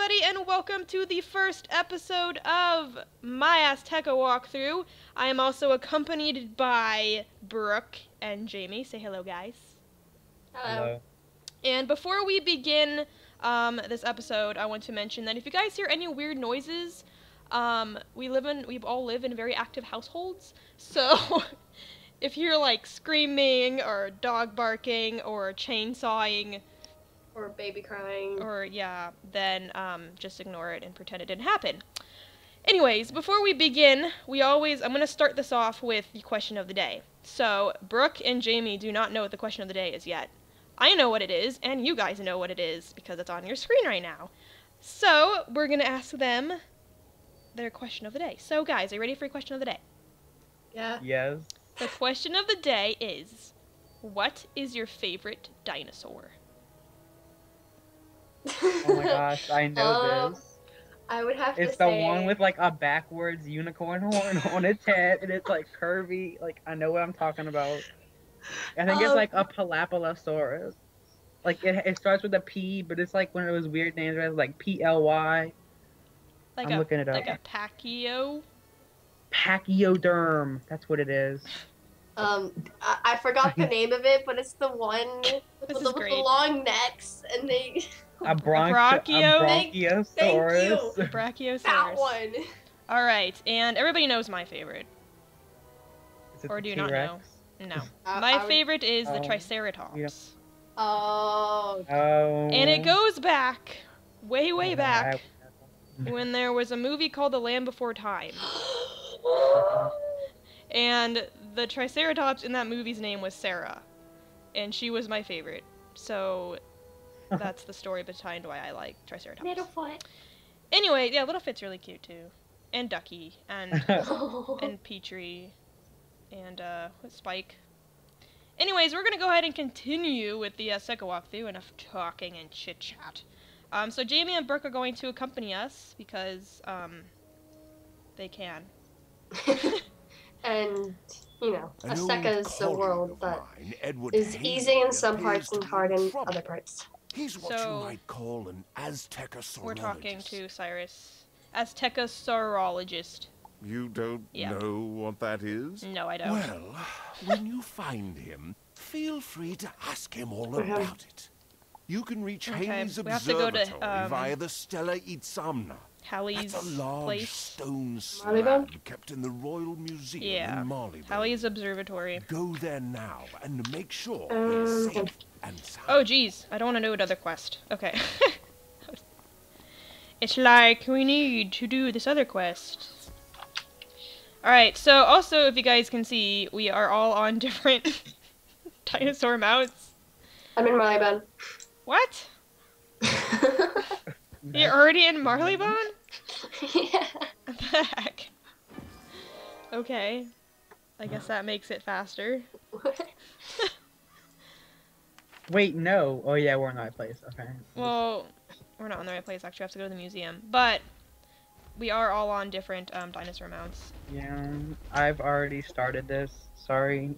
everybody, and welcome to the first episode of my Azteca walkthrough. I am also accompanied by Brooke and Jamie. Say hello, guys. Hello. And before we begin um, this episode, I want to mention that if you guys hear any weird noises, um, we live in we all live in very active households. So if you're like screaming or dog barking or chainsawing Or baby crying. or yeah, then um, just ignore it and pretend it didn't happen. Anyways, before we begin, we always I'm gonna start this off with the question of the day. So Brooke and Jamie do not know what the question of the day is yet. I know what it is, and you guys know what it is because it's on your screen right now. So we're gonna ask them their question of the day. So guys, are you ready for your question of the day? yeah. Yes. The question of the day is, what is your favorite dinosaur? Oh my gosh, I know Um, this. I would have It's to It's the say. one with like a backwards unicorn horn on its head, and it's like curvy. Like I know what I'm talking about. I think it's Um, like a Palapalosaurus. Like it, it starts with a P, but it's like one of those weird names. Where it's like P L Y. Like I'm a looking it up. like a pachio. Pachyderm. That's what it is. Um, I, I forgot the name of it, but it's the one with, the, with the long necks, and they A, bronch- brachio? a Thank- bronchiosaurus. thank Brachiosaurus. that one. All right, and everybody knows my favorite. Is it Or the do you not know? No, uh, I- my would- favorite is the Oh, Triceratops, yeah. Oh. Oh. and it goes back, way way Yeah, back, I- when there was a movie called The Land Before Time, and the Triceratops in that movie's name was Sarah, and she was my favorite. So that's the story behind why I like Triceratops. Littlefoot. Anyway, yeah, Littlefoot's really cute too, and Ducky, and and Petrie and uh, Spike. Anyways, we're gonna go ahead and continue with the uh, Seka walkthrough. Enough talking and chit chat. Um, so Jamie and Brooke are going to accompany us because um, they can. and you know, An old is a world of that mine, Edward is Haley, easy in some parts and hard in other parts. He's what So, you might call an Aztecosaurologist. We're talking to Cyrus, Aztecosaurologist. You don't Yeah. know what that is? No, I don't. Well, when you find him, feel free to ask him all Okay. about it. You can reach Okay, Halley's we have to go to, observatory um, via the Stella Itzamna. Halley's That's a large place. stone Marleybone? slab kept in the Royal Museum Yeah, in Marleybone. Halley's Observatory. Go there now and make sure Um, he's okay. safe and sound. Oh, geez. I don't want to do another quest. Okay. it's like we need to do this other quest. Alright, so also, if you guys can see, we are all on different dinosaur mounts. I'm in Marleybone. What? You're already in Marleybone? yeah. What the heck? Okay. I guess that makes it faster. Wait, no. Oh yeah, we're in the right place. Okay. Well, we're not in the right place, actually. We have to go to the museum. But we are all on different um, dinosaur mounts. Yeah, I've already started this. Sorry.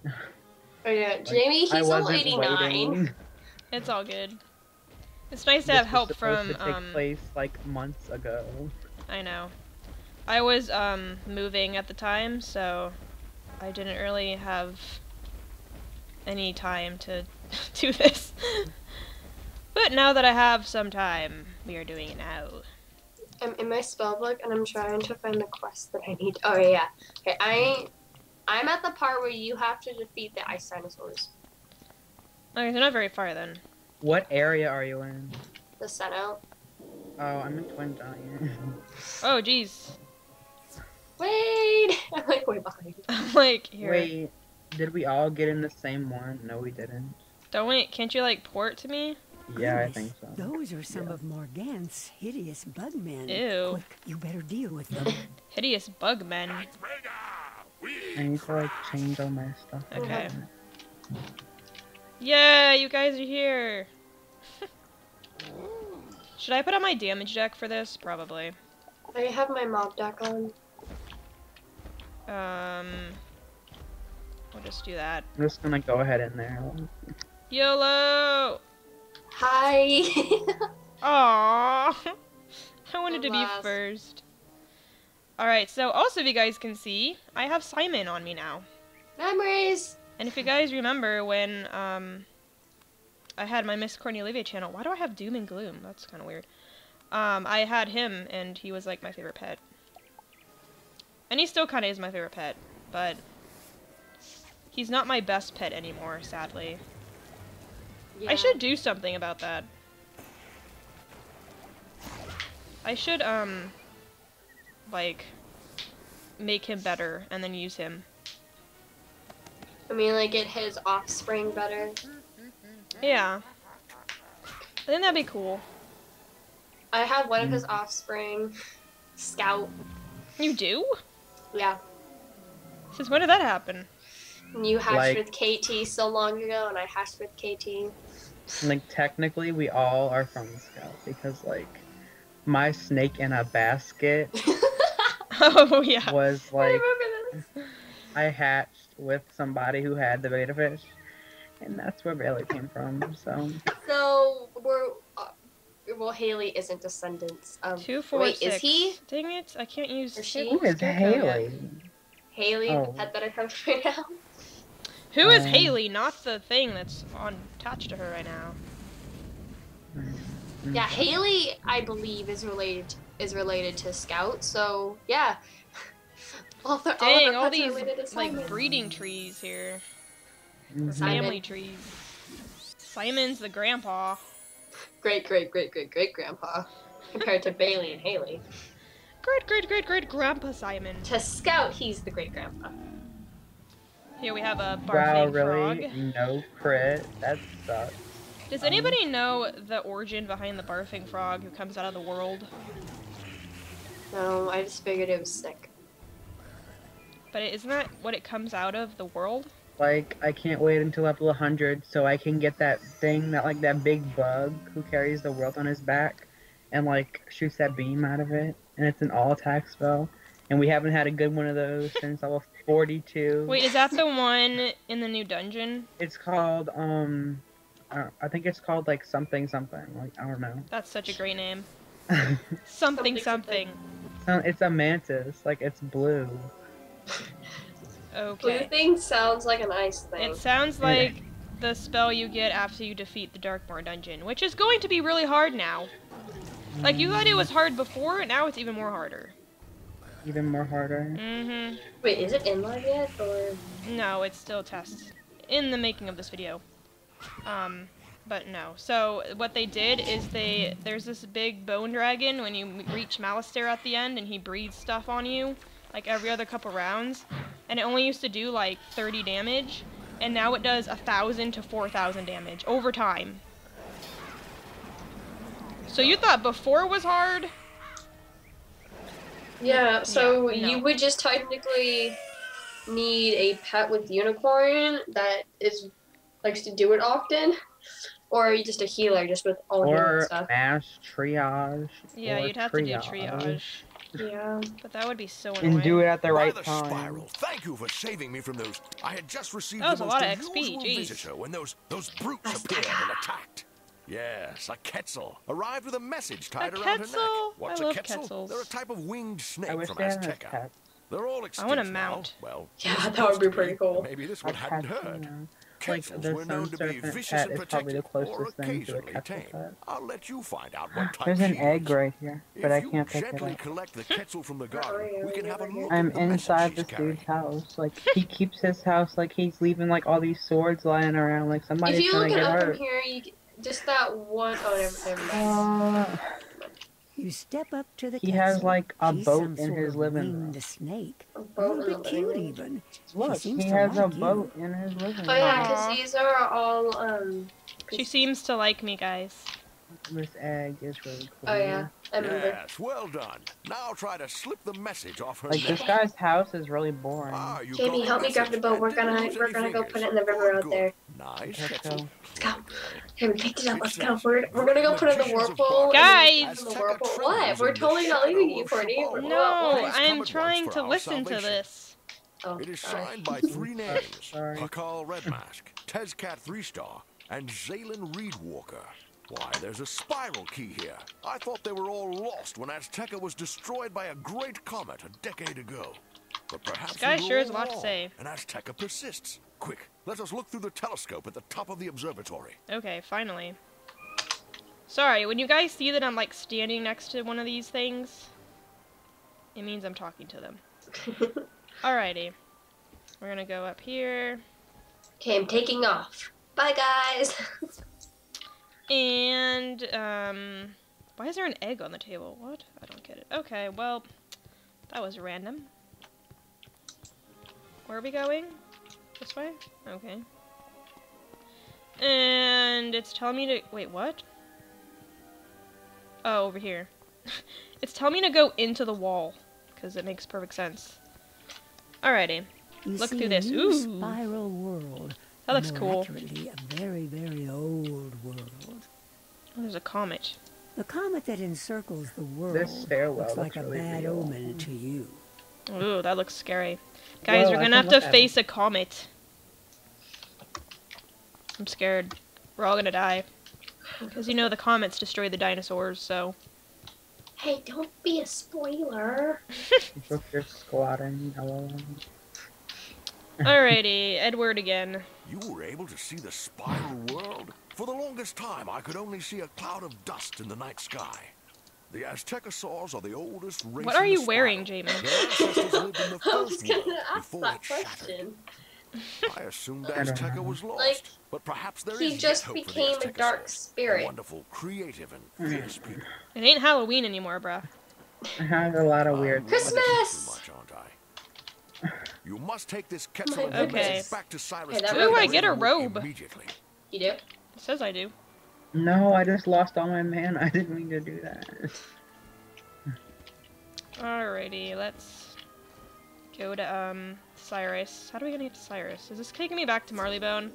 Oh yeah, Jamie, he's all wasn't 89. It's all good. It's nice to This have was help supposed from to take um place like months ago. I know. I was um moving at the time, so I didn't really have any time to do this. but now that I have some time, we are doing it now. I'm in my spell book and I'm trying to find the quest that I need. Oh yeah. Okay, I I'm at the part where you have to defeat the ice dinosaurs. Okay, they're not very far then. What area are you in? The set out. Oh, I'm in Twin Giant. Oh jeez. Wait! I'm like way behind. I'm like here. Wait, did we all get in the same one? No, we didn't. Don't wait, can't you like port to me? Yeah, I think so. Those are some Yeah. of Morganthe's hideous bugmen. Ew. Quick, you better deal with them. Hideous bug men. I need to like change all my stuff. Okay. Yeah, you guys are here. Should I put on my damage deck for this? Probably. I have my mob deck on. Um, we'll just do that. I'm just gonna go ahead in there. YOLO! Hi! Aww. I wanted to be first. Alright, so also if you guys can see, I have Simon on me now. Memories. And if you guys remember when um, I had my Miss Courtney Olivier channel, why do I have Doom and Gloom? That's kind of weird. Um, I had him, and he was like my favorite pet. And he still kind of is my favorite pet, but he's not my best pet anymore, sadly. I should do something about that. I should, um, like, make him better and then use him. I mean, like get his offspring better. Yeah. I think that'd be cool. I have one of his offspring, Scout. You do? Yeah. Since when did that happen? And you hatched Like- with KT so long ago, and I hatched with KT. Like technically, we all are from the Scout because like my snake in a basket Oh, yeah. was I like remember this. I hatched with somebody who had the beta fish, and that's where Bailey came from. So So we're uh, well, Haley isn't descendants of Two, four, Wait, six. is he? Dang it, I can't use. Or she? who is Haley? Haley, Oh. the pet that I have right now. Who is Um, Haley, not the thing that's on attached to her right now? Mm. Yeah, Haley, I believe, is related is related to Scout. So yeah. all the, Dang, all, all of our pets are these like breeding trees here. Mhm. Simon. Family trees. Simon's the grandpa. great, great, great, great, great grandpa compared to Bailey and Haley. Great, great, great, great grandpa Simon. To Scout, he's the great grandpa. Here we have a Wow, barfing really? frog. No crit? That sucks. Does um, anybody know the origin behind the barfing frog who comes out of the world? No, I just figured it was sick. But isn't that what it comes out of, the world? Like, I can't wait until level 100 so I can get that thing, that like that big bug who carries the world on his back and like shoots that beam out of it. And it's an all attack spell. And we haven't had a good one of those since level 42. Wait, is that the one in the new dungeon? It's called, um, I I think it's called like something something. Like, I don't know. That's such a great name. Something, Something, something. So- it's a mantis. Like, it's blue. Okay. Blue thing sounds like an ice thing. It sounds Yeah. like the spell you get after you defeat the Darkmoor dungeon, which is going to be really hard now. Like, you thought it was hard before, now it's even more harder. Even more harder. Mm-hmm. Wait, is it in live yet, or No, it's still tests in the making of this video. Um, but no. So what they did is they there's this big bone dragon when you reach Malistaire at the end and he breathes stuff on you like every other couple rounds, and it only used to do like 30 damage, and now it does a thousand to 4,000 damage over time. So you thought before was hard? Yeah, so Yeah, no. you would just technically need a pet with unicorn that is likes to do it often, or you just a healer just with all healing Or stuff. mass triage. Yeah, or you'd have to do triage, Yeah. but that would be so annoying. And do it at the By right the time. spiral, thank you for saving me from those. I had just received That was the a most lot of XP, unusual jeez. when those those brutes appeared and attacked. Yes, a Quetzal arrived with a message tied around her neck. What's I a love Quetzal? Quetzals. They're a type of winged I snake wish from they had a Azteca. pet. They're all extinct I extinct want a now. mount. Well, Yeah, that would be pretty cool. Maybe this A one hadn't heard. you know. Quetzals Like the were known sun to be vicious and is probably the protective, or closest thing to a occasionally Quetzal tame. pet. I'll let you find out what type There's an she egg is. right here, but if I can't pick it up. collect the Quetzal from the garden, we can have a look I'm at the message inside she's this dude's house. Like he keeps his house like he's leaving like all these swords lying around. Like If somebody's you gonna get hurt. If you look it get up from here, you g- just that one oh never, never mind. Uh, You step up to the He has, like, a She's boat in his living room. winged snake. A A boat little in the bit cute room. even. look, seems he to has a you. boat in his living Oh yeah, room. because Aw. these are all um. She seems to like me, guys. This egg is really cool. Oh yeah, I remember. Yes, well done. Now try to slip the message off her Like neck. this guy's house is really boring. Ah, you Jamie, help me grab the boat. We're gonna we're gonna go put it in the river out there. Nice, Let's go. Let's go. Hey, we picked it up. Let's go. We're, we're gonna go put it in the Magicians of whirlpool. Guys! the whirlpool. What? We're totally not leaving you, Courtney. No, I'm trying to our listen to this. Oh, It is sorry. signed by three names: Sorry. Pakal Red Mask, Tezcat Three Star, and Zaylen Reed Walker. Why, there's a spiral key here. I thought they were all lost when Azteca was destroyed by a great comet a decade ago. But perhaps This guy we were sure has all a lot to wrong, say. And Azteca persists. Quick, let us look through the telescope at the top of the observatory. Okay, finally. Sorry, when you guys see that I'm like standing next to one of these things, it means I'm talking to them. Alrighty. We're gonna go up here. Okay, I'm taking off. Bye, guys. And, um, why is there an egg on the table? What? I don't get it. Okay, well, that was random. Where are we going? This way? Okay. And it's telling me to, wait, what? Oh, over here. it's telling me to go into the wall, because it makes perfect sense. Alrighty. You Look through this. Ooh. spiral world. That looks cool. accurately, a very, very old world. Oh, there's a comet. The comet that encircles the world This stairwell looks like looks a really bad real. omen to you. Ooh, that looks scary. Guys, Well, we're gonna have to look at face a comet. I'm scared. We're all gonna die. Because you know the comets destroy the dinosaurs, so. hey, don't be a spoiler. Look, you're squatting. Hello. Alrighty, Edward again. You were able to see the spiral world? For the longest time, I could only see a cloud of dust in the night sky. The Aztecosaurs are the oldest race What are you wearing, spiral. Jamie? Their ancestors lived in the I was first gonna ask that question. I assumed Azteca was lost, Like, but perhaps there he is yet just hope for the became a dark spirit. They're wonderful, creative, and mm. fierce people. It ain't Halloween anymore, bruh. I have a lot of I'm weird. Christmas! much, aren't I? You must take this Quetzal My and goodness. back to Cyrus Okay, that Tillman Ooh, I get a robe. Immediately. You do? It says I do. No, I just lost all my man. I didn't mean to do that. Alrighty, let's go to, um, Cyrus. How do we gonna get to Cyrus? Is this taking me back to Marleybone?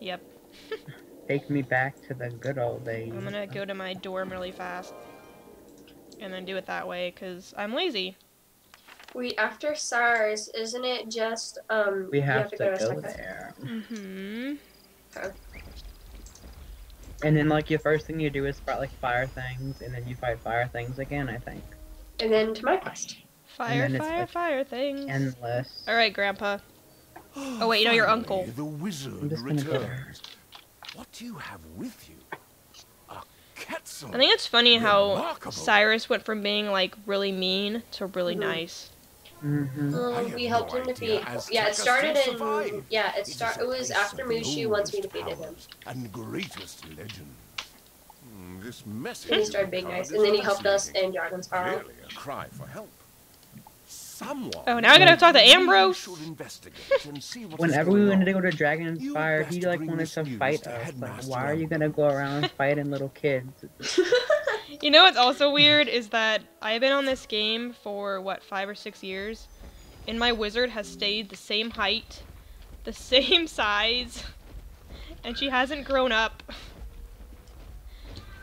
Yep. Take me back to the good old days. I'm gonna go to my dorm really fast. And then do it that way, because I'm lazy. Wait, after SARS, isn't it just um? We you have, to, go Azteca? there. Mm-hmm. And then, like, your first thing you do is fight, like, fire things, and then you fight fire things again, I think. And then to my quest. Fire, fire, like fire things. Endless. Alright, Grandpa. Oh, wait, no, your uncle. The wizard I'm just gonna go there. returns. What do you have with you? A Quetzal. I think it's funny how Remarkable. Cyrus went from being, like, really mean to really Mhm. nice. Mm-hmm. Um, we helped no him idea defeat. Azteca Yeah, it started in. survive. Yeah, it start. It was after Mooshu once we defeated him. powers And greatest legend. Hmm, this message. And he started being nice, and then he helped us in Dragonspyre. Clearly a cry for help. Someone. Oh, now I gotta talk to really Ambrose? should investigate and see what is Whenever we going wanted to go to Dragonspyre, he, like, wanted to fight us. Like, why are you gonna go around fighting little kids? You know what's also weird is that I've been on this game for, what, five or six years? And my wizard has stayed the same height, the same size, and she hasn't grown up.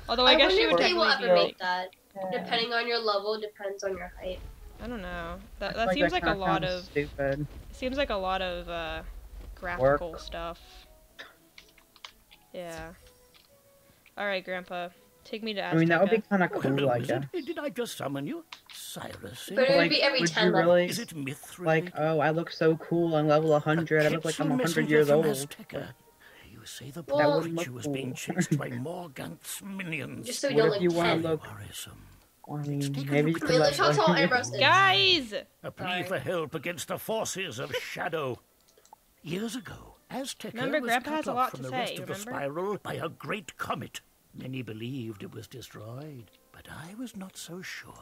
Although I, I guess she would if they will ever be make that. Depending on your level, depends on your height. I don't know. That, that seems like a lot of stupid. seems like a lot of uh, graphical stuff. Yeah. All right, Grandpa, take me to Azteca. I mean, that would be kind of cool, hello, I wizard. guess. Did I just summon you? Cyrus? But it would Like, be every would 10 you levels. really, Is it myth like, oh, I look so cool, I'm level 100, I look like I'm 100 years old. Azteca. You say the Well- poor That wouldn't creature look was being chased by Morganthe's minions. Just so you What don't if look you wanna look- worrisome. I mean, a maybe you could I like, tall Ambrose. Guys, A plea Sorry. for help against the forces of shadow. Years ago, Azteca Remember, was Grandpa cut off from the say, rest of the spiral by a great comet. Many believed it was destroyed, but I was not so sure.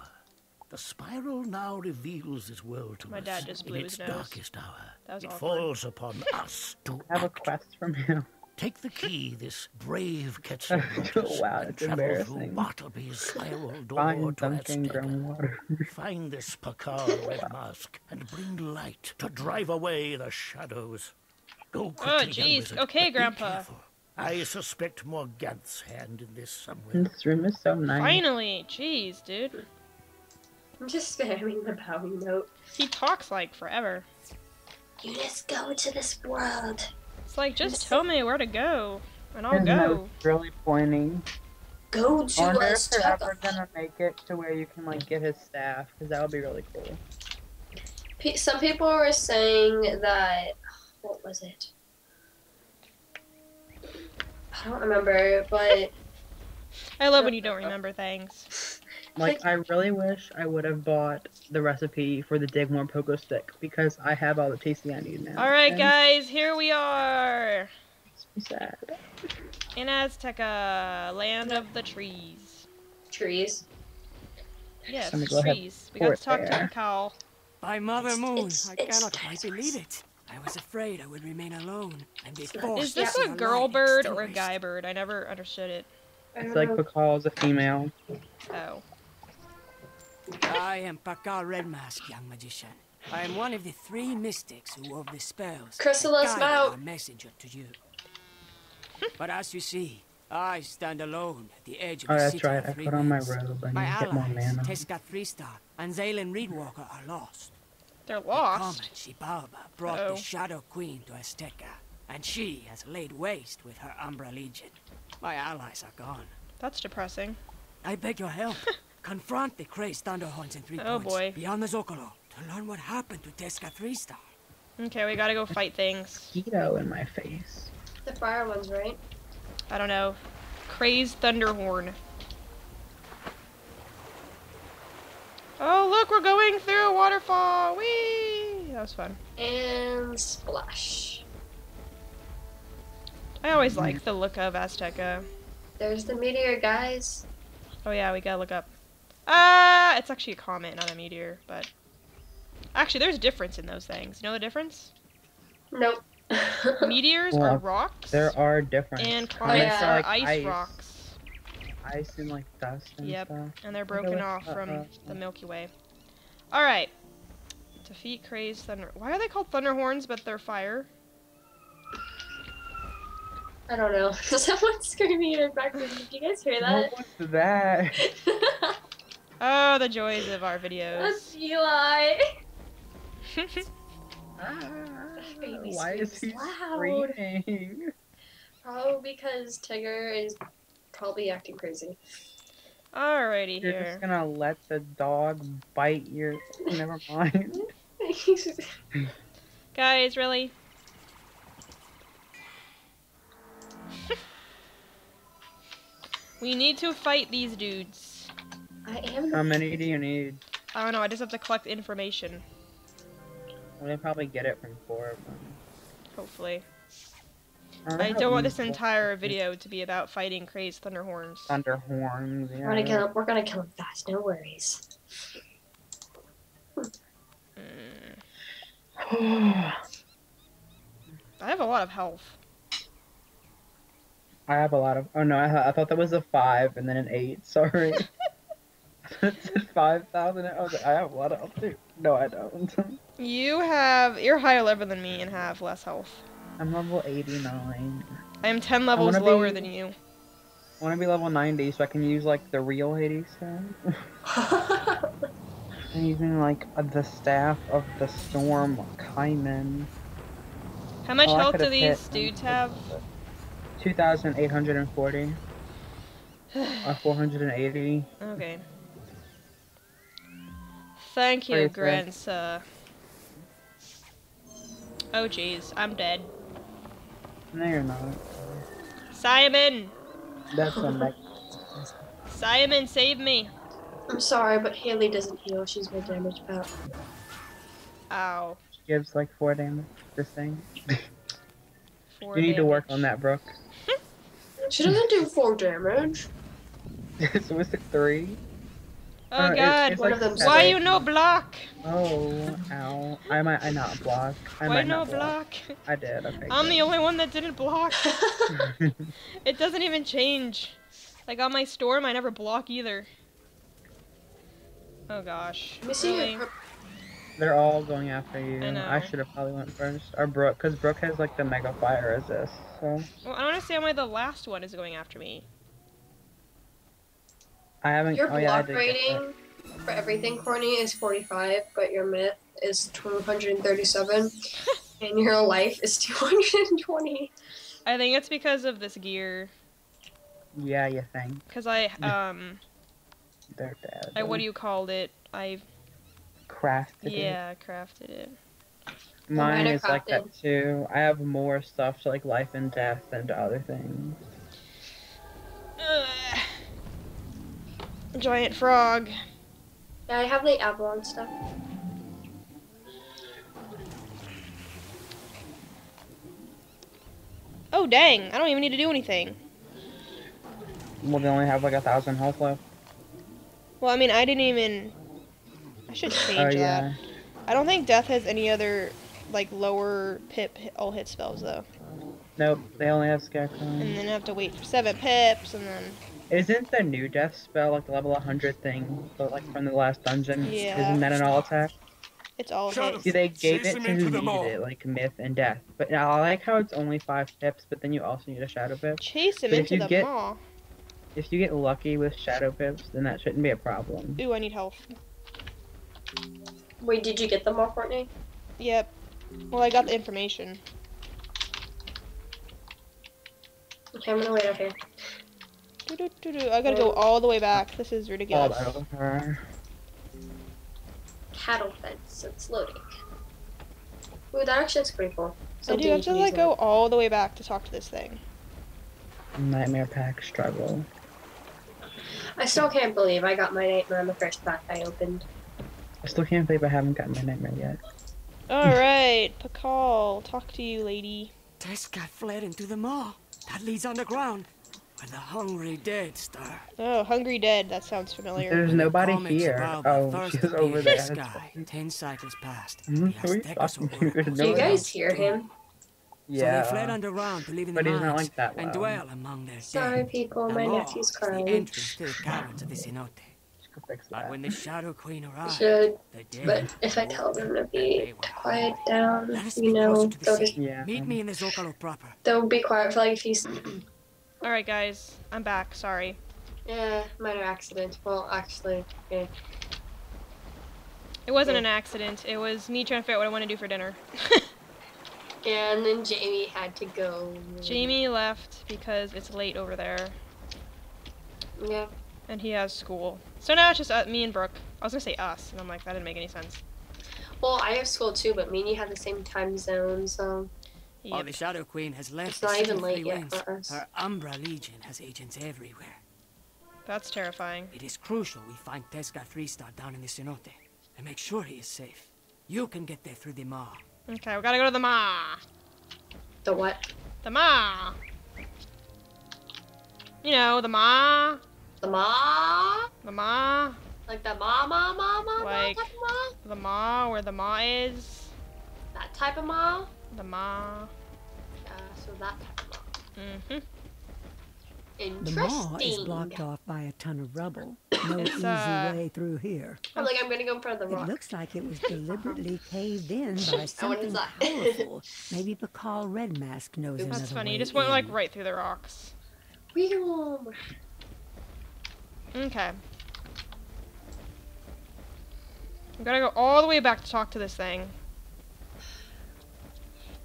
The spiral now reveals this world to My us dad just blew in his its nose. darkest hour. That was it awkward. falls upon us to I have a quest from him. Take the key this brave Quetzal brought Wow, and travel through embarrassing. Bartleby's spiral door Find to dunking Azteca. groundwater. Find this Pakal red mask and bring light to drive away the shadows. Go oh, quickly, young jeez. wizard, Okay, but be Grandpa. Careful. I suspect Morganthe's hand in this somewhere. this room is so nice. finally, jeez, dude. I'm just spamming the bowing note. He talks like forever. You just go to this world. It's like just tell me where to go, and I'll His go. really pointy. go to I to wonder if they're Azteca. ever gonna make it to where you can like get his staff, because that would be really cool. Some people were saying that. What was it? I don't remember, but I love when you don't remember things. Like, I really wish I would have bought the recipe for the Digmore Pogo Stick because I have all the tasty I need now. All right, and guys, here we are It's sad. in Azteca, land of the trees. trees. Yes, Let me go ahead trees. We got to talk to there. Mikal. By Mother Moon, it's- I cannot quite Dinosaurs. believe it. I was afraid I would remain alone and be It's forced Is this a girl bird or a guy bird? I never understood it. It's like Pakal is a female. Oh. I am Pakal Red Mask, young magician. I am one of the three mystics who wove the spells. that Chrysalis guided Mount. messenger to you. but as you see, I stand alone at the edge of Oh, the that's city right. I put on my winds. robe. I My need to get more allies, mana. Teska Freestar and Zaylen Reedwalker, are lost. They're The lost. comet Xibalba brought Uh-oh. the Shadow Queen to Azteca, and she has laid waste with her Umbra Legion. My allies are gone. That's depressing. I beg your help. Confront the crazed Thunderhorns in Three Oh, Points boy. beyond the Zocalo to learn what happened to Tezcat Three Star. Okay, we gotta go fight things. Mosquito in my face. The fire ones, right? I don't know. Crazed Thunderhorn. Oh, look, we're going through a waterfall. Whee! That was fun. And splash. I always like the look of Azteca. There's the meteor, guys. Oh yeah, we gotta look up. Ah, it's actually a comet, not a meteor, but actually, there's a difference in those things. You know the difference? Nope. Meteors are rocks, There are different. and Comets comets yeah. are like ice, ice. rocks, Ice and like dust and Yep. stuff. and they're broken off the, from uh, the Milky Way. All right, defeat crazed thunder. Why are they called thunderhorns, but they're fire? I don't know. Someone's screaming in the background. Did you guys hear that? What was that? Oh, the joys of our That's videos. Eli. Ah, Why is he loud. screaming? Probably because Tigger is probably acting crazy. Alrighty You're here. just gonna let the dog bite your. Never mind. Guys, really? we need to fight these dudes. I am. How many do you need? I don't know, I just have to collect information, Well, they probably get it from four of them. hopefully. Know I don't want this entire video to be about fighting crazed thunderhorns. Thunder horns. We're gonna kill Yeah. him. We're gonna kill him fast. No worries. Mm, I have a lot of health. I have a lot of. Oh no, I, I thought that was a five and then an eight. Sorry. it said five thousand. I was like, I have a lot of health too. No, I don't. You have, you're higher level than me and have less health. I'm level eighty nine. I am 10 levels lower be- than you. I want to be level ninety so I can use like the real Hades staff. I'm using like uh, the staff of the storm Kaiman. How much Oh, health do these dudes have? Two thousand eight hundred and forty. Or four hundred and eighty. Okay. Thank you, What do you think? Gransa. Oh jeez, I'm dead. No, you're not. Simon! That's a neck. Simon, save me! I'm sorry, but Haley doesn't heal. She's my damage about. Ow. She gives like four damage. This thing. Four you need to work on that, Brooke. She doesn't do four damage. so is it three? Oh Uh, god. it's One like of them's Why seven. you no block? Oh, ow. I might I not block. I Why might no not block? I did, okay. I'm good. the only one that didn't block. It doesn't even change. Like on my storm, I never block either. Oh gosh. Let me see Really? They're all going after you. I. I should have probably went first. Or Brooke, because Brooke has like the mega fire resist. So Well, I don't understand why the last one is going after me. I haven't. Your oh block did get that. rating for everything, Corny, is 45, but your myth is 237, and your life is 220. I think it's because of this gear. Yeah, you think Cause I um they're bad. I what do you call it? I crafted it. yeah crafted it. Mine Mine are is like that too. I have more stuff to like life and death than to other things. Ugh. Giant frog. Yeah, I have the Avalon stuff. Oh dang! I don't even need to do anything. Well, they only have like a thousand health left. Well, I mean, I didn't even. I should oh, change Oh that. I don't think death has any other like lower pip all hit spells though. Nope, they only have scarecrow. And then I have to wait for seven pips, and then Isn't the new death spell like the level 100 thing, but like from the last dungeon? Yeah. Isn't that an all attack? it's all Shut hits. See, they gave Chase it to into who needed mall. it, like myth and death. But now I like how it's only five pips, but then you also need a shadow pip. Chase him But into the get- maw. If you get lucky with shadow pips, then that shouldn't be a problem. Ooh, I need health. Wait, did you get them all, Courtney? Yep. Well, I got the information. Okay, I'm gonna wait up here. I gotta go all the way back. This is ridiculous. that over her. Cattle fence. It's loading. Ooh, that actually looks pretty cool. I do have to like go all the way back to talk to this thing. Nightmare pack struggle. I still can't believe I got my nightmare on the first pack I opened. I still can't believe I haven't gotten my nightmare yet. Alright, Pakal, talk to you, lady. Tezcat fled into the maw. That leads underground, where the hungry dead stir. Oh, Hungry Dead, that sounds familiar. There's nobody Comics here. Oh, thirst she's over the there. Sky. Ten cycles past. Mm-hmm. The who are you Aztecas talking were to? There's opposed no Do you guys hear him? So they fled Yeah. underground to live in But the he's not mines like that and dwell among their Sorry, dead. people. My nephew's is the crying. entrance to the caverns of the cenote. Just go fix But when the Shadow Queen I arrived, should, but if I tell them to be to quiet down, you know, closer they'll sea. just Yeah. Meet me in the Zocalo proper. they'll be quiet for like a few. s- Alright, guys, I'm back. Sorry. Yeah, minor accident. Well, actually, yeah. It wasn't an accident. It was me trying to figure out what I want to do for dinner. Yeah, and then Jamie had to go. Jamie left because it's late over there, Yeah. and he has school. So now it's just uh, me and Brooke. I was gonna say us, and I'm like, that didn't make any sense. Well, I have school too, but me and you have the same time zone, so While Yep. the Shadow Queen has left It's the not even late yet Winds, for us. her Umbra Legion has agents everywhere. That's terrifying. It is crucial we find Tezcat Three Star down in the cenote and make sure he is safe. You can get there through the Ma. Okay, we gotta go to the Ma. the what? The Ma. You know, the Ma. The ma? The Ma. Like the ma ma ma ma Like- ma type of ma? The Ma, where the Ma is. That type of ma? The Ma. Uh, so that type of ma. Mm-hmm. The Interesting. maw is blocked off by a ton of rubble. No It's, easy uh, way through here. I'm like, I'm gonna go in front of the rock. It looks like it was deliberately caved in by something is that? powerful. Maybe Pakal Red Mask knows another That's funny. way You just went like right through the rocks. Wheel. Okay. We gotta go all the way back to talk to this thing.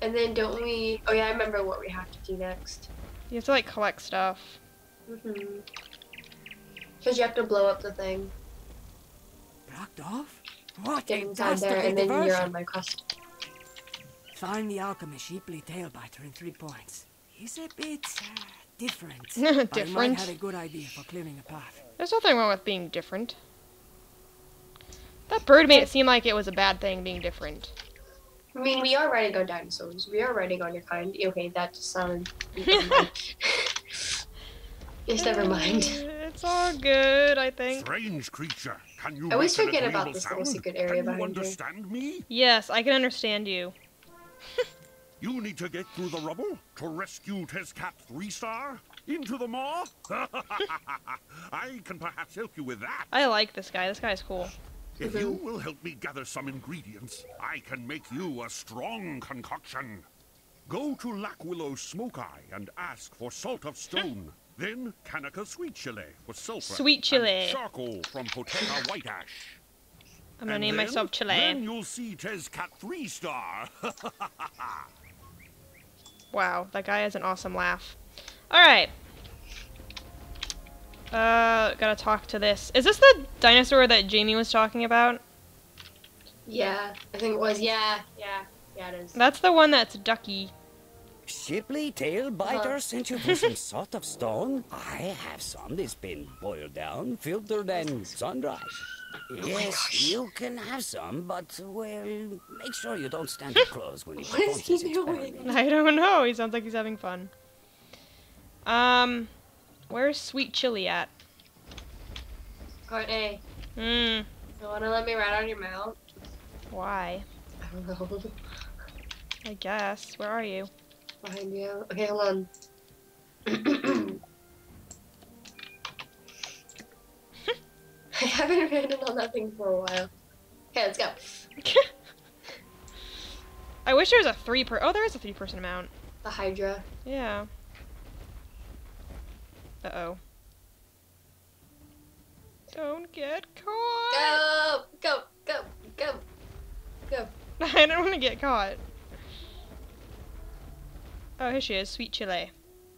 And then don't we? Oh yeah, I remember what we have to do next. You have to like collect stuff. Mhm. Because you have to blow up the thing, Blocked off? What get a inside there, and then you're on my quest. Find the alchemist Sheepley Tailbiter in three points. He's a bit uh, different. but he might Different? have a good idea for clearing a path. There's nothing wrong with being different. That bird made it seem like it was a bad thing being different. I mean, we are riding on dinosaurs. We are riding on your kind. Okay, that just sounded. yes, never mind. It's all good, I think. Strange creature. Can you I always forget about agreeable this little sound? secret area Can you behind you. understand me? Yes, I can understand you. You need to get through the rubble to rescue Tezcat Three Star into the maw. I can perhaps help you with that. I like this guy. This guy's cool. If you will help me gather some ingredients, I can make you a strong concoction. Go to Lac Willow Smoke Eye and ask for salt of stone. then Kanaka Sweet Chili for sulfur. Sweet and chili. charcoal from Poteca White Ash. I'm gonna And name then- myself Chile. Then you'll see Tezcat Three Star. Wow, that guy has an awesome laugh. Alright. Uh, gotta talk to this. Is this the dinosaur that Jamie was talking about? Yeah, I think it was. Yeah, yeah, yeah, it is. That's the one that's ducky. Shipley tail biter Uh-huh. sent you for some sort of stone? I have some that's been boiled down, filtered, and sun-dried. Yes, you can have some, but, well, make sure you don't stand too close when you What is perform he this doing? experiment. I don't know. He sounds like he's having fun. Um, where's Sweet Chili at? Courtney, Hmm. you wanna let me ride on your mount? Why? I don't know. I guess. Where are you? Behind you. Okay, hold on. I haven't ridden on that thing for a while. Okay, let's go. I wish there was a three per. Oh, there is a three person amount. The Hydra. Yeah. Uh oh. Don't get caught. Go, go, go, go, go. I don't want to get caught. Oh, here she is, Sweet Chili.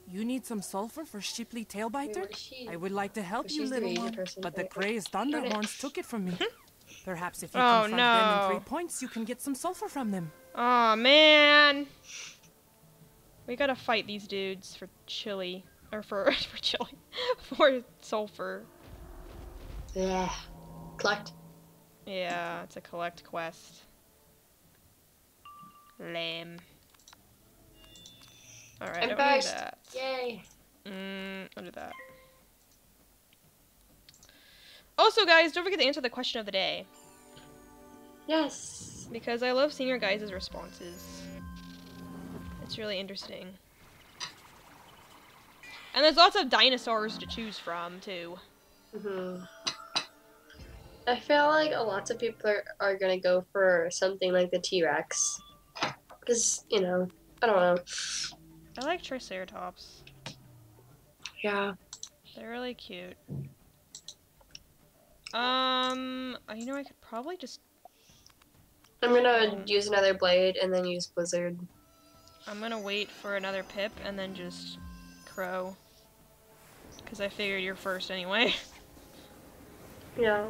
You need some sulfur for Shipley Tailbiter? what is she? I would like to help you, she's little one, but the right? crazed Darn. Thunderhorns took it from me. Perhaps if you Oh, confront them in three points, you can get some sulfur from them. Oh man. We gotta fight these dudes for chili. Or for for chili. for sulfur. Yeah. Collect. Yeah, it's a collect quest. Lame. Alright, I'm don't need first. that. Yay. Mm, I'll do that. Also, guys, don't forget to answer the question of the day. Yes. Because I love seeing your guys' responses. It's really interesting. And there's lots of dinosaurs to choose from, too. hmm I feel like a lots of people are, are gonna go for something like the T Rex. Because, you know, I don't know. I like Triceratops. Yeah. They're really cute. Um, you know, I could probably just. I'm gonna use another blade and then use Blizzard. I'm gonna wait for another pip and then just crow. Because I figured you're first anyway. Yeah.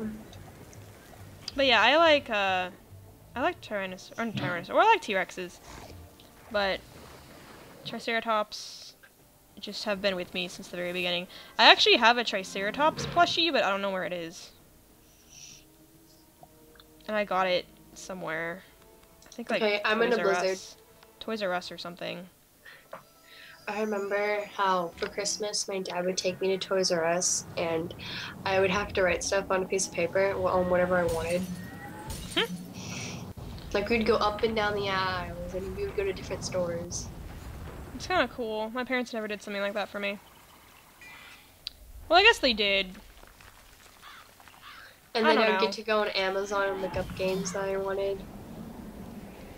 But yeah, I like uh, I like Tyrannosaurus, or not Tyrannosaurus, or I like T Rexes, but Triceratops just have been with me since the very beginning. I actually have a Triceratops plushie, but I don't know where it is, and I got it somewhere. I think like Okay, I'm in Toys a R Blizzard. Us. Toys R Us or something. I remember how for Christmas my dad would take me to Toys R Us and I would have to write stuff on a piece of paper on whatever I wanted. like we'd go up and down the aisles and we would go to different stores. It's kind of cool. My parents never did something like that for me. Well, I guess they did. And then I, don't would get to go on Amazon and look up games that I wanted.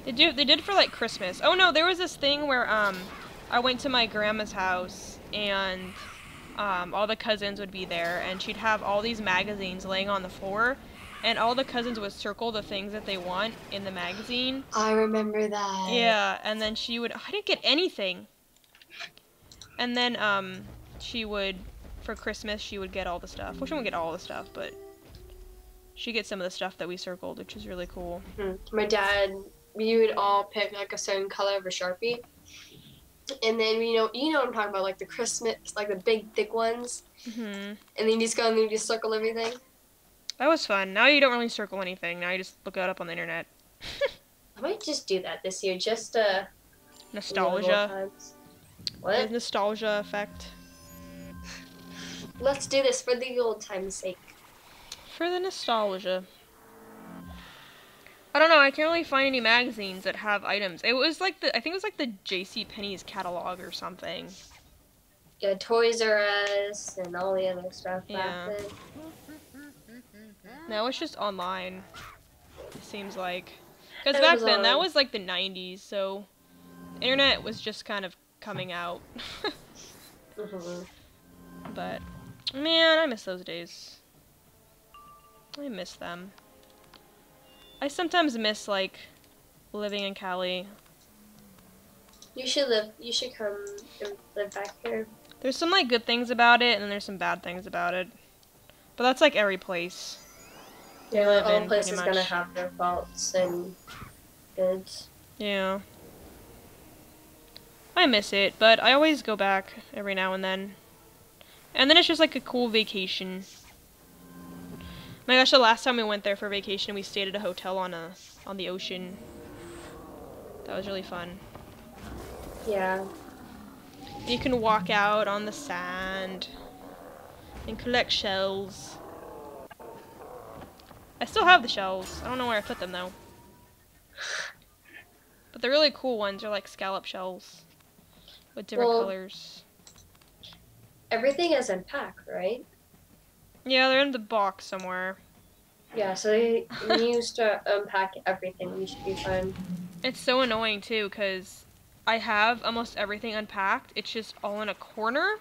They do. They did for like Christmas. Oh no, there was this thing where um, I went to my grandma's house and um, all the cousins would be there, and she'd have all these magazines laying on the floor, and all the cousins would circle the things that they want in the magazine. I remember that. Yeah, and then she would. I didn't get anything. And then um, she would, for Christmas, she would get all the stuff. Well, she wouldn't get all the stuff, but she gets some of the stuff that we circled, which is really cool. Mhm. My dad, we would all pick like a certain color of a sharpie, and then you know, you know what I'm talking about, like the Christmas, like the big thick ones, hmm and then you just go and you just circle everything. That was fun. Now you don't really circle anything. Now you just look it up on the internet. I might just do that this year, just uh, Nostalgia. times. The What? nostalgia effect. Let's do this for the old times' sake. For the nostalgia. I don't know, I can't really find any magazines that have items. It was like the I think it was like the JC Penney's catalog or something. Yeah, Toys R Us and all the other stuff Yeah. back then. Now it's just online. It seems like. Because back then, that was like the 90s, so internet was just kind of coming out. Mhm. but, man, I miss those days. I miss them. I sometimes miss, like, living in Cali. You should live. You should come and live back here. There's some like good things about it, and then there's some bad things about it. But that's like every place. Yeah, live all in, places pretty gonna have their faults and goods. Yeah. I miss it, but I always go back every now and then. And then it's just like a cool vacation. My gosh, the last time we went there for vacation, we stayed at a hotel on a on the ocean. That was really fun. Yeah. You can walk out on the sand and collect shells. I still have the shells. I don't know where I put them though. But they're really cool ones. They're like scallop shells with different Well- colors. Everything is in pack, right? Yeah, they're in the box somewhere. Yeah, so they, when you start unpack everything, we should be fine. It's so annoying too because I have almost everything unpacked. It's just all in a corner.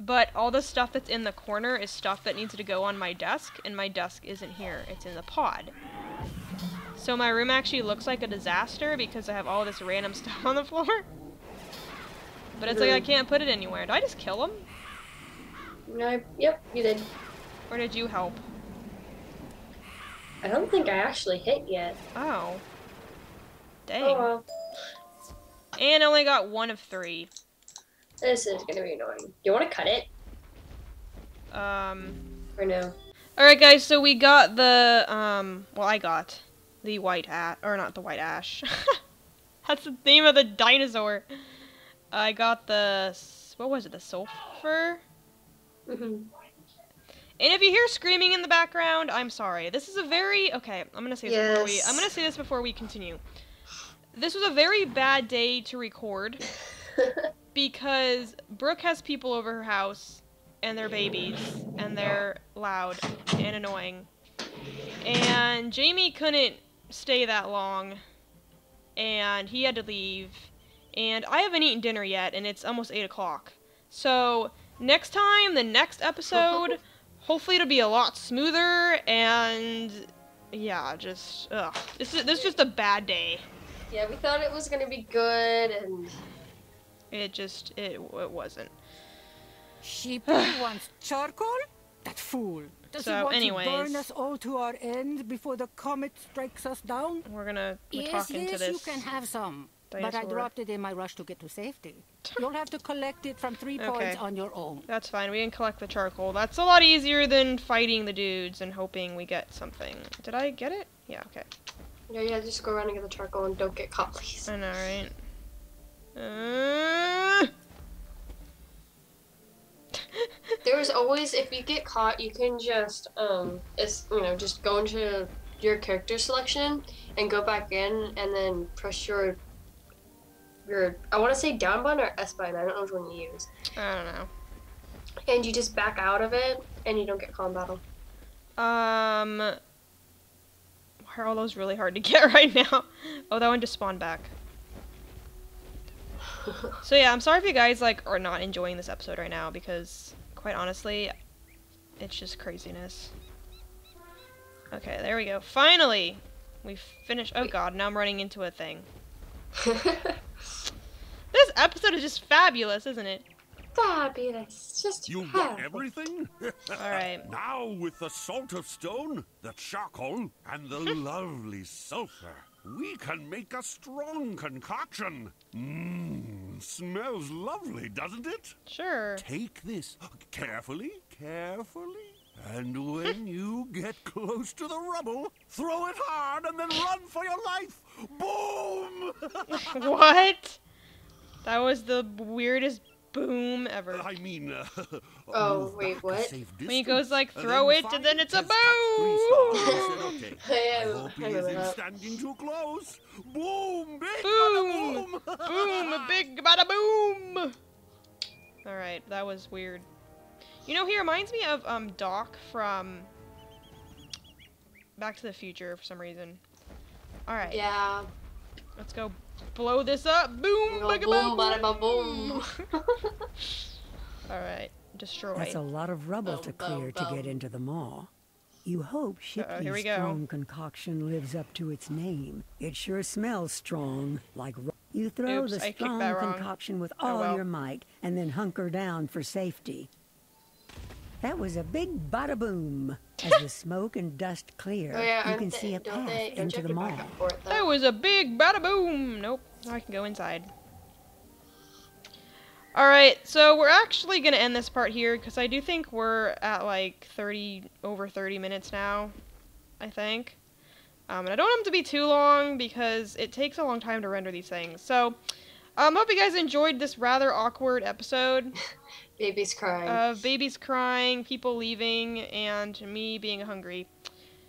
But all the stuff that's in the corner is stuff that needs to go on my desk, and my desk isn't here. It's in the pod. So my room actually looks like a disaster because I have all this random stuff on the floor. But it's like I Mhm. can't put it anywhere. Did I just kill him? No, yep, you did. Or did you help? I don't think I actually hit yet. Oh. Dang. Oh well, And I only got one of three. this is gonna be annoying. Do you want to cut it Um. or no? Alright guys, so we got the, um, well I got the white ash, or not the white ash. That's the name of the dinosaur. I got the, what was it, the sulfur? Hmm And if you hear screaming in the background, I'm sorry. This is a very, okay, I'm gonna say this before we, I'm gonna say this before we continue. This was a very bad day to record because Brooke has people over her house and they're babies and they're loud and annoying. And Jamie couldn't stay that long and he had to leave. And I haven't eaten dinner yet and it's almost 8 o'clock. So, next time, the next episode, hopefully it'll be a lot smoother and yeah, just, ugh. This is, this is just a bad day. yeah, we thought it was gonna be good, and It just, it, it wasn't. She wants charcoal? That fool. Does So, he want anyways. to burn us all to our end before the comet strikes us down? We're gonna, we're yes, talking yes, to you can have some. But I dropped it in my rush to get to safety. You'll have to collect it from three Okay. points on your own. That's fine. We can collect the charcoal. That's a lot easier than fighting the dudes and hoping we get something. Did I get it? Yeah, okay. yeah, yeah, just go around and get the charcoal and don't get caught, please. I know, right? Uh... There's always, if you get caught, you can just, um, it's, you know, just go into your character selection and go back in and then press your, your, I want to say down button or S button, I don't know which one you use. I don't know. And you just back out of it and you don't get in battle. Um, why are all those really hard to get right now? Oh, that one just spawned back. So yeah, I'm sorry if you guys like are not enjoying this episode right now because, quite honestly, it's just craziness. Okay, there we go. Finally, we finished. Oh god, now I'm running into a thing. This episode is just fabulous, isn't it? Fabulous. Just You've got everything? All right. Now, with the salt of stone, the charcoal, and the lovely sulfur, we can make a strong concoction. Mmm, smells lovely, doesn't it? Sure. Take this carefully, carefully. And when you get close to the rubble, throw it hard and then run for your life. Boom! what? That was the weirdest boom ever. I mean, uh, Oh, wait, what? safe When he goes like, throw then it, and then it's a has stars. boom! Okay. I I hope he isn't standing too close. Boom! Big Boom! boom! boom! Big bada boom! Alright, that was weird. You know, he reminds me of um Doc from Back to the Future for some reason. Alright, Yeah. let's go blow this up. Boom! Go bada boom, bada ba boom. Alright, destroy. That's a lot of rubble to Boom, boom, clear to get into the maw. You hope Uh-oh, here we Shipley's go. strong concoction lives up to its name. It sure smells strong, like You throw Oops, the strong concoction with Oh, all well. your might and then hunker down for safety. That was a big bada boom. As the smoke and dust clear, Oh yeah, you can they, see a don't path they, into the to maw. back it? That was a big bada boom. Nope. Now I can go inside. Alright, so we're actually going to end this part here because I do think we're at like 30, over 30 minutes now. I think. Um, and I don't want them to be too long because it takes a long time to render these things. So, um, hope you guys enjoyed this rather awkward episode Baby's crying. of babies crying, people leaving, and me being hungry.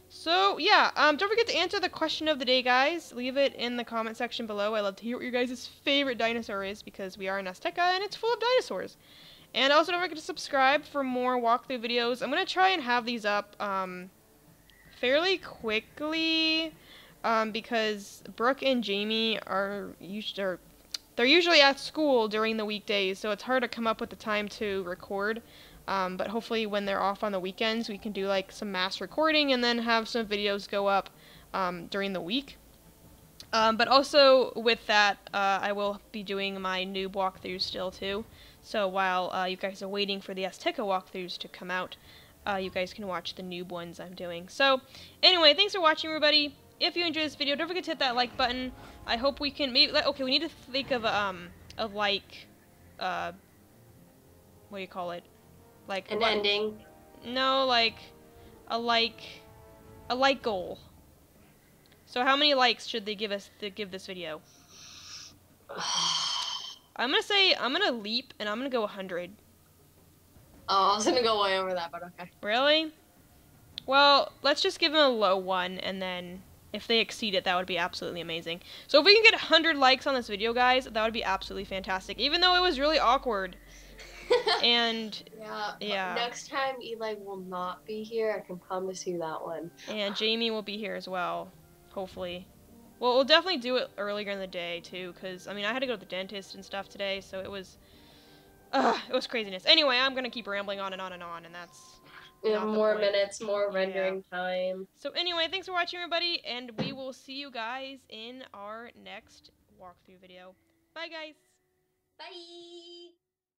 So yeah, um, don't forget to answer the question of the day, guys. Leave it in the comment section below. I love to hear what your guys' favorite dinosaur is because we are in Azteca and it's full of dinosaurs. And also don't forget to subscribe for more walkthrough videos. I'm gonna try and have these up um, fairly quickly um, because Brooke and Jamie are usually are, they're usually at school during the weekdays, so it's hard to come up with the time to record. Um, but hopefully, when they're off on the weekends, we can do like some mass recording and then have some videos go up um, during the week. Um, but also with that, uh, I will be doing my noob walkthroughs still too. So while uh, you guys are waiting for the Azteca walkthroughs to come out, uh, you guys can watch the noob ones I'm doing. So anyway, thanks for watching, everybody. If you enjoyed this video, don't forget to hit that like button. I hope we can maybe like, okay. We need to think of um a like uh what do you call it? Like An what- ending. no, like a like a like goal. So how many likes should they give us to give this video? I'm gonna say I'm gonna leap and I'm gonna go 100. Oh, I was gonna go way over that, but okay. Really? Well, let's just give them a low one, and then if they exceed it, that would be absolutely amazing. So if we can get 100 likes on this video, guys, that would be absolutely fantastic. Even though it was really awkward. And yeah. Yeah. Next time Eli will not be here. I can promise you that one. and Jamie will be here as well, hopefully. Well, we'll definitely do it earlier in the day too, because I mean I had to go to the dentist and stuff today, so it was, uh, it was craziness. Anyway, I'm gonna keep rambling on and on and on, and that's Yeah, Not more point. minutes, more Yeah. rendering time. So anyway, thanks for watching everybody, and we will see you guys in our next walkthrough video. Bye guys! Bye.